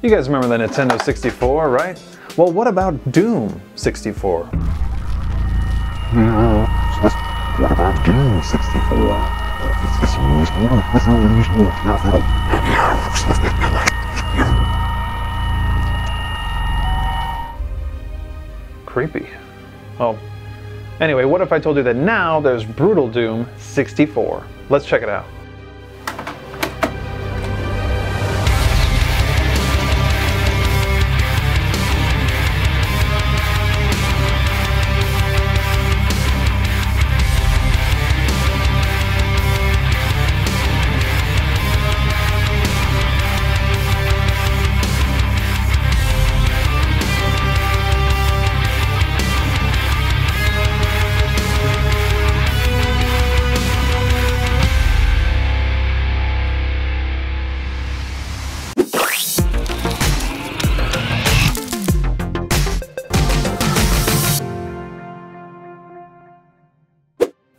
You guys remember the Nintendo 64, right? Well, what about Doom 64? What about Doom 64? Creepy. Well, anyway, what if I told you that now there's Brutal Doom 64? Let's check it out.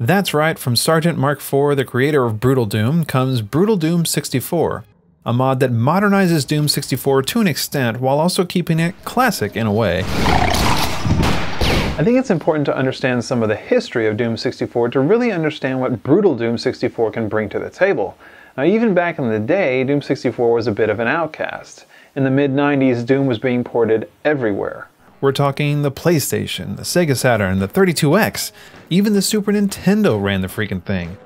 That's right, from Sergeant Mark IV, the creator of Brutal Doom, comes Brutal Doom 64, a mod that modernizes Doom 64 to an extent while also keeping it classic in a way. I think it's important to understand some of the history of Doom 64 to really understand what Brutal Doom 64 can bring to the table. Now, even back in the day, Doom 64 was a bit of an outcast. In the mid 90s, Doom was being ported everywhere. We're talking the PlayStation, the Sega Saturn, the 32X, even the Super Nintendo ran the freaking thing.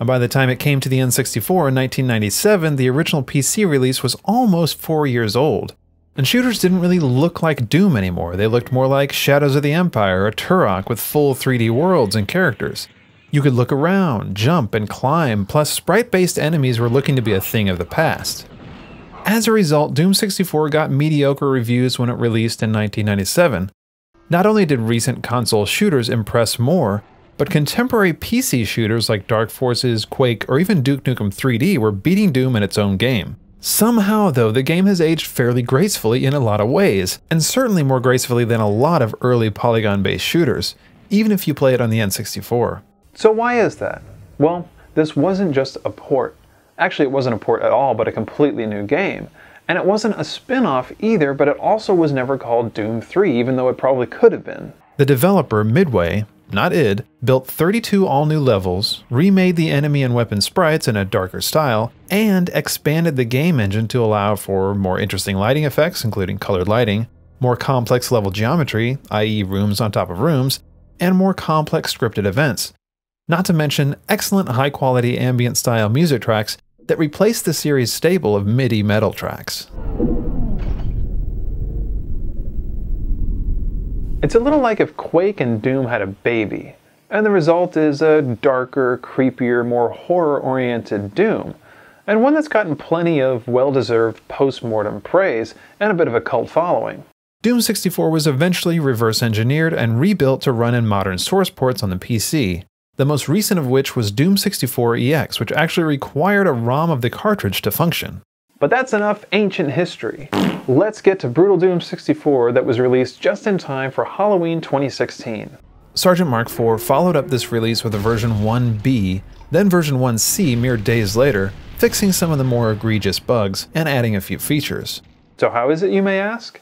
And by the time it came to the N64 in 1997, the original PC release was almost four years old. And shooters didn't really look like Doom anymore, they looked more like Shadows of the Empire or Turok with full 3D worlds and characters. You could look around, jump, and climb, plus sprite based enemies were looking to be a thing of the past. As a result, Doom 64 got mediocre reviews when it released in 1997. Not only did recent console shooters impress more, but contemporary PC shooters like Dark Forces, Quake, or even Duke Nukem 3D were beating Doom in its own game. Somehow, though, the game has aged fairly gracefully in a lot of ways, and certainly more gracefully than a lot of early polygon based shooters, even if you play it on the N64. So, why is that? Well, this wasn't just a port. Actually, it wasn't a port at all, but a completely new game. And it wasn't a spin off either, but it also was never called Doom 3, even though it probably could have been. The developer, Midway, not id, built 32 all new levels, remade the enemy and weapon sprites in a darker style, and expanded the game engine to allow for more interesting lighting effects, including colored lighting, more complex level geometry, i.e., rooms on top of rooms, and more complex scripted events. Not to mention excellent high quality ambient style music tracks that replaced the series' stable of MIDI metal tracks. It's a little like if Quake and Doom had a baby, and the result is a darker, creepier, more horror oriented Doom, and one that's gotten plenty of well deserved post mortem praise and a bit of a cult following. Doom 64 was eventually reverse engineered and rebuilt to run in modern source ports on the PC, the most recent of which was Doom 64 EX, which actually required a ROM of the cartridge to function. But that's enough ancient history. Let's get to Brutal Doom 64 that was released just in time for Halloween 2016. Sergeant Mark IV followed up this release with a version 1B, then version 1C mere days later, fixing some of the more egregious bugs and adding a few features. So how is it, you may ask?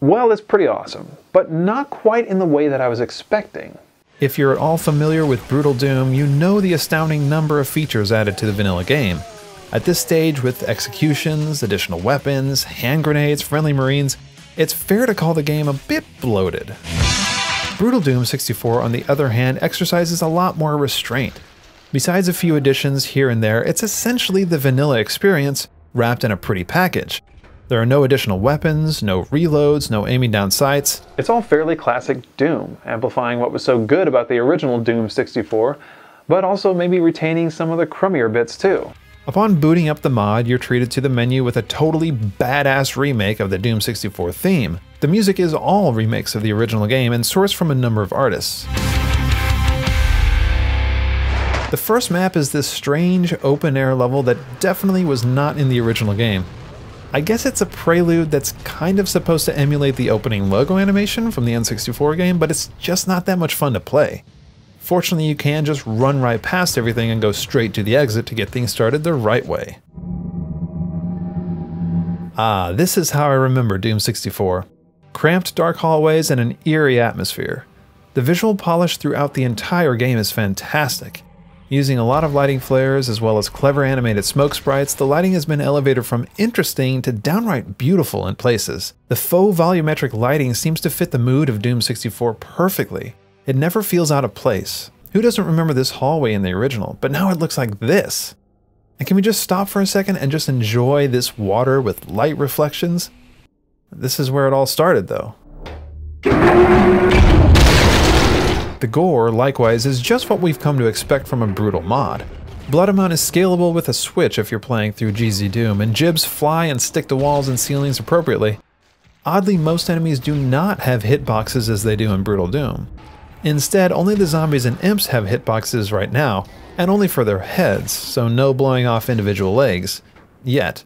Well, it's pretty awesome, but not quite in the way that I was expecting. If you're at all familiar with Brutal Doom, you know the astounding number of features added to the vanilla game. At this stage, with executions, additional weapons, hand grenades, friendly marines, it's fair to call the game a bit bloated. Brutal Doom 64, on the other hand, exercises a lot more restraint. Besides a few additions here and there, it's essentially the vanilla experience wrapped in a pretty package. There are no additional weapons, no reloads, no aiming down sights. It's all fairly classic Doom, amplifying what was so good about the original Doom 64, but also maybe retaining some of the crummier bits too. Upon booting up the mod, you're treated to the menu with a totally badass remake of the Doom 64 theme. The music is all remakes of the original game and sourced from a number of artists. The first map is this strange open air level that definitely was not in the original game. I guess it's a prelude that's kind of supposed to emulate the opening logo animation from the N64 game, but it's just not that much fun to play. Fortunately, you can just run right past everything and go straight to the exit to get things started the right way. Ah, this is how I remember Doom 64. Cramped dark hallways and an eerie atmosphere. The visual polish throughout the entire game is fantastic. Using a lot of lighting flares as well as clever animated smoke sprites, the lighting has been elevated from interesting to downright beautiful in places. The faux volumetric lighting seems to fit the mood of Doom 64 perfectly. It never feels out of place. Who doesn't remember this hallway in the original? But now it looks like this. And can we just stop for a second and just enjoy this water with light reflections? This is where it all started, though. The gore, likewise, is just what we've come to expect from a brutal mod. Blood amount is scalable with a switch if you're playing through GZ Doom, and gibs fly and stick to walls and ceilings appropriately. Oddly, most enemies do not have hitboxes as they do in Brutal Doom. Instead, only the zombies and imps have hitboxes right now, and only for their heads, so no blowing off individual legs. Yet.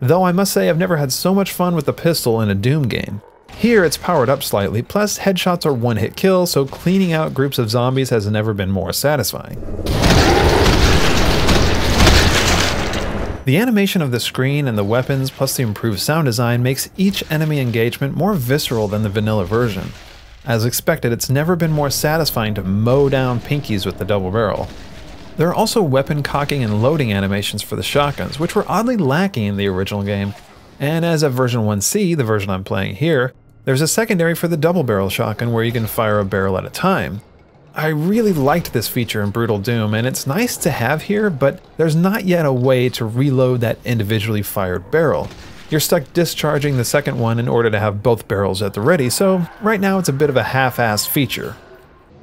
Though I must say I've never had so much fun with a pistol in a Doom game. Here it's powered up slightly, plus headshots are one hit kill, so cleaning out groups of zombies has never been more satisfying. The animation of the screen and the weapons, plus the improved sound design, makes each enemy engagement more visceral than the vanilla version. As expected, it's never been more satisfying to mow down pinkies with the double barrel. There are also weapon cocking and loading animations for the shotguns, which were oddly lacking in the original game. And as of version 1C, the version I'm playing here, there's a secondary for the double barrel shotgun where you can fire a barrel at a time. I really liked this feature in Brutal Doom, and it's nice to have here, but there's not yet a way to reload that individually fired barrel. You're stuck discharging the second one in order to have both barrels at the ready, so right now it's a bit of a half-assed feature.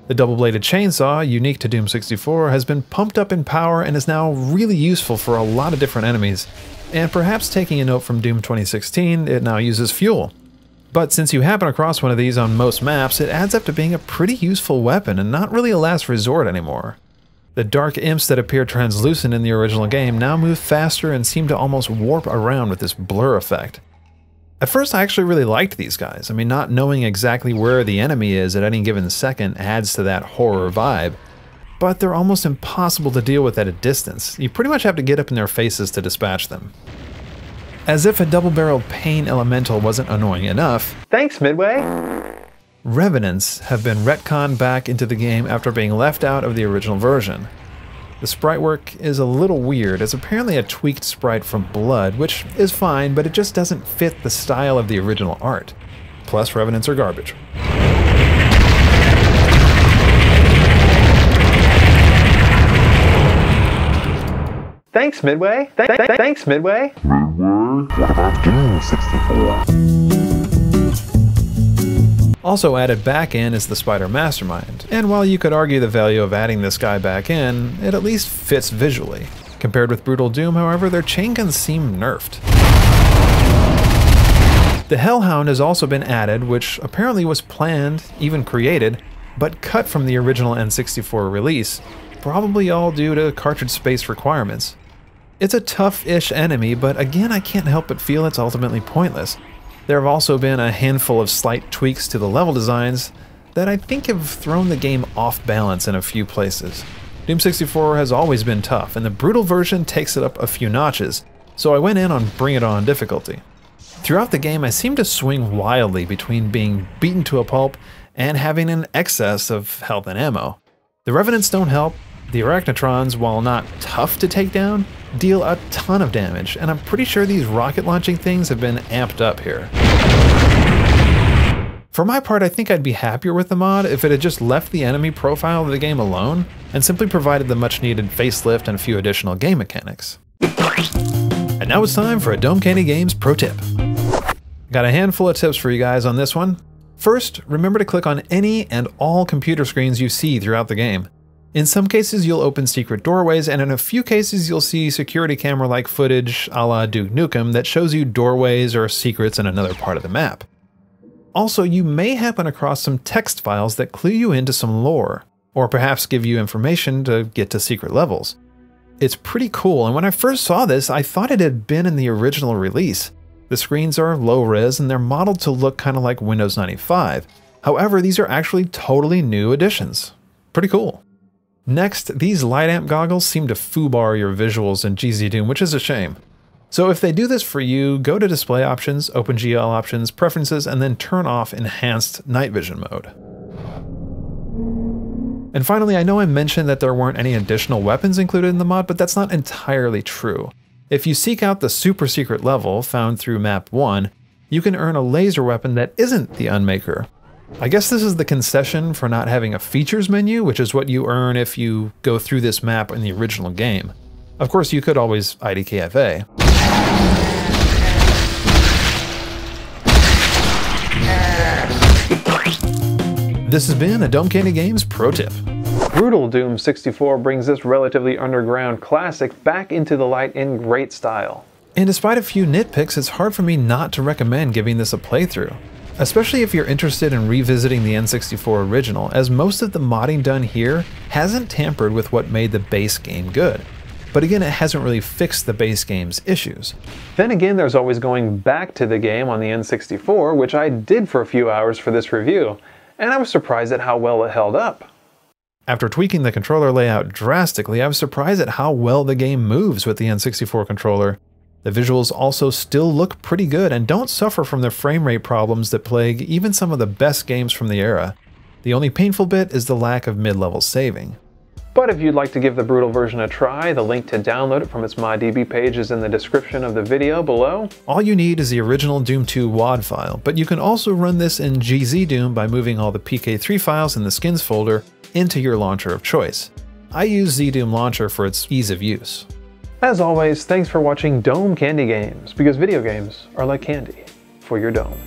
The double-bladed chainsaw, unique to Doom 64, has been pumped up in power and is now really useful for a lot of different enemies. And perhaps taking a note from Doom 2016, it now uses fuel. But since you happen across one of these on most maps, it adds up to being a pretty useful weapon and not really a last resort anymore. The dark imps that appear translucent in the original game now move faster and seem to almost warp around with this blur effect. At first I actually really liked these guys. I mean, not knowing exactly where the enemy is at any given second adds to that horror vibe. But they're almost impossible to deal with at a distance. You pretty much have to get up in their faces to dispatch them. As if a double-barreled pain elemental wasn't annoying enough. Thanks, Midway. Revenants have been retconned back into the game after being left out of the original version. The sprite work is a little weird, it's apparently a tweaked sprite from Blood, which is fine, but it just doesn't fit the style of the original art. Plus, Revenants are garbage. Thanks, Midway. Th th thanks, Midway. Midway? What about Doom 64? Also added back in is the Spider Mastermind, and while you could argue the value of adding this guy back in, it at least fits visually. Compared with Brutal Doom, however, their chain guns seem nerfed. The Hellhound has also been added, which apparently was planned, even created, but cut from the original N64 release, probably all due to cartridge space requirements. It's a tough-ish enemy, but again I can't help but feel it's ultimately pointless. There have also been a handful of slight tweaks to the level designs that I think have thrown the game off balance in a few places. Doom 64 has always been tough, and the brutal version takes it up a few notches, so I went in on Bring It On difficulty. Throughout the game, I seem to swing wildly between being beaten to a pulp and having an excess of health and ammo. The Revenants don't help, the Arachnotrons, while not tough to take down, deal a ton of damage, and I'm pretty sure these rocket launching things have been amped up here. For my part, I think I'd be happier with the mod if it had just left the enemy profile of the game alone and simply provided the much needed facelift and a few additional game mechanics. And now it's time for a Dome Candy Games pro tip. Got a handful of tips for you guys on this one. First, remember to click on any and all computer screens you see throughout the game. In some cases, you'll open secret doorways, and in a few cases, you'll see security camera like footage a la Duke Nukem that shows you doorways or secrets in another part of the map. Also, you may happen across some text files that clue you into some lore, or perhaps give you information to get to secret levels. It's pretty cool, and when I first saw this, I thought it had been in the original release. The screens are low res and they're modeled to look kind of like Windows 95. However, these are actually totally new additions. Pretty cool. Next, these light amp goggles seem to foobar your visuals in GZ Doom, which is a shame. So if they do this for you, go to Display Options, OpenGL Options, Preferences, and then turn off Enhanced Night Vision Mode. And finally, I know I mentioned that there weren't any additional weapons included in the mod, but that's not entirely true. If you seek out the super secret level found through map 1, you can earn a laser weapon that isn't the Unmaker. I guess this is the concession for not having a features menu, which is what you earn if you go through this map in the original game. Of course, you could always IDKFA. This has been a Dome Candy Games Pro Tip. Brutal Doom 64 brings this relatively underground classic back into the light in great style. And despite a few nitpicks, it's hard for me not to recommend giving this a playthrough. Especially if you're interested in revisiting the N64 original, as most of the modding done here hasn't tampered with what made the base game good. But again, it hasn't really fixed the base game's issues. Then again, there's always going back to the game on the N64, which I did for a few hours for this review, and I was surprised at how well it held up. After tweaking the controller layout drastically, I was surprised at how well the game moves with the N64 controller. The visuals also still look pretty good and don't suffer from the frame rate problems that plague even some of the best games from the era. The only painful bit is the lack of mid-level saving. But if you'd like to give the Brutal version a try, the link to download it from its ModDB page is in the description of the video below. All you need is the original Doom 2 WAD file, but you can also run this in GZ Doom by moving all the PK3 files in the skins folder into your launcher of choice. I use ZDoom Launcher for its ease of use. As always, thanks for watching Dome Candy Games, because video games are like candy for your dome.